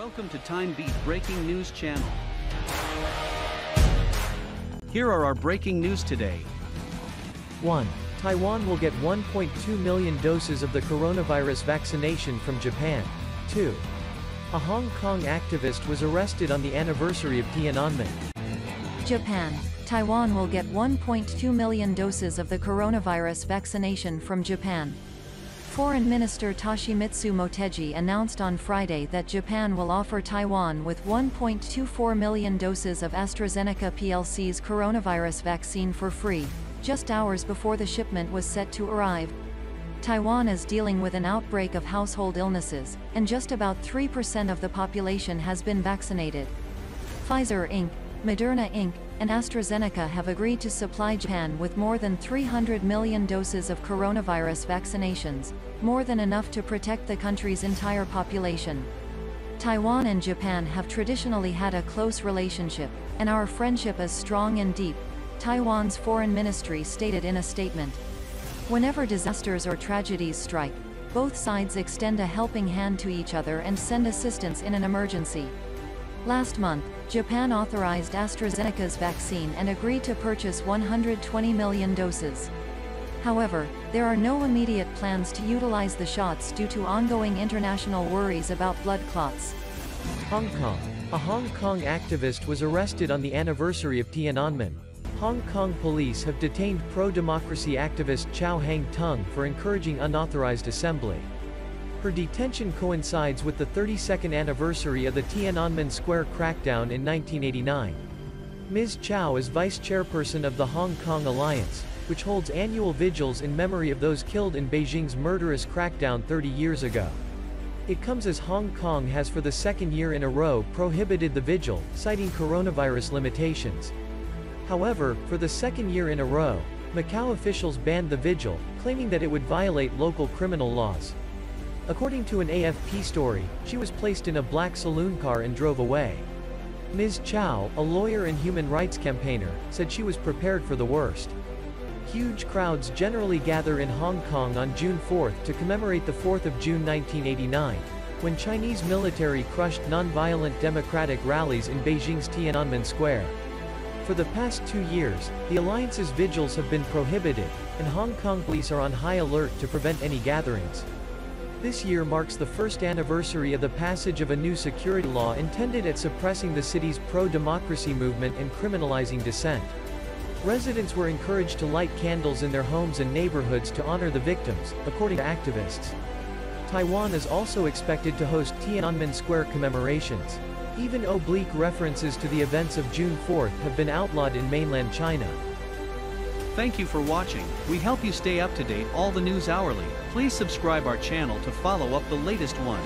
Welcome to Time Beat Breaking News Channel. Here are our breaking news today. 1. Taiwan will get 1.2 million doses of the coronavirus vaccination from Japan. 2. A Hong Kong activist was arrested on the anniversary of Tiananmen. Japan. Taiwan will get 1.2 million doses of the coronavirus vaccination from Japan. Foreign Minister Toshimitsu Motegi announced on Friday that Japan will offer Taiwan with 1.24 million doses of AstraZeneca plc's coronavirus vaccine for free, just hours before the shipment was set to arrive. Taiwan is dealing with an outbreak of household illnesses, and just about 3% of the population has been vaccinated. Pfizer Inc., Moderna Inc., and AstraZeneca have agreed to supply Japan with more than 300 million doses of coronavirus vaccinations, more than enough to protect the country's entire population. Taiwan and Japan have traditionally had a close relationship, and our friendship is strong and deep, Taiwan's foreign ministry stated in a statement. Whenever disasters or tragedies strike, both sides extend a helping hand to each other and send assistance in an emergency. Last month, Japan authorized AstraZeneca's vaccine and agreed to purchase 120 million doses. However, there are no immediate plans to utilize the shots due to ongoing international worries about blood clots. Hong Kong. A Hong Kong activist was arrested on the anniversary of Tiananmen. Hong Kong police have detained pro-democracy activist Chow Hang Tung for encouraging unauthorized assembly. Her detention coincides with the 32nd anniversary of the Tiananmen Square crackdown in 1989. Ms. Chow is vice chairperson of the Hong Kong Alliance, which holds annual vigils in memory of those killed in Beijing's murderous crackdown 30 years ago. It comes as Hong Kong has for the second year in a row prohibited the vigil, citing coronavirus limitations. However, for the second year in a row, Macau officials banned the vigil, claiming that it would violate local criminal laws. According to an AFP story, she was placed in a black saloon car and drove away. Ms. Chow, a lawyer and human rights campaigner, said she was prepared for the worst. Huge crowds generally gather in Hong Kong on June 4 to commemorate the 4th of June 1989, when Chinese military crushed non-violent democratic rallies in Beijing's Tiananmen Square. For the past two years, the alliance's vigils have been prohibited, and Hong Kong police are on high alert to prevent any gatherings. This year marks the first anniversary of the passage of a new security law intended at suppressing the city's pro-democracy movement and criminalizing dissent. Residents were encouraged to light candles in their homes and neighborhoods to honor the victims, according to activists. Taiwan is also expected to host Tiananmen Square commemorations. Even oblique references to the events of June 4 have been outlawed in mainland China. Thank you for watching. We help you stay up to date all the news hourly. Please subscribe our channel to follow up the latest one.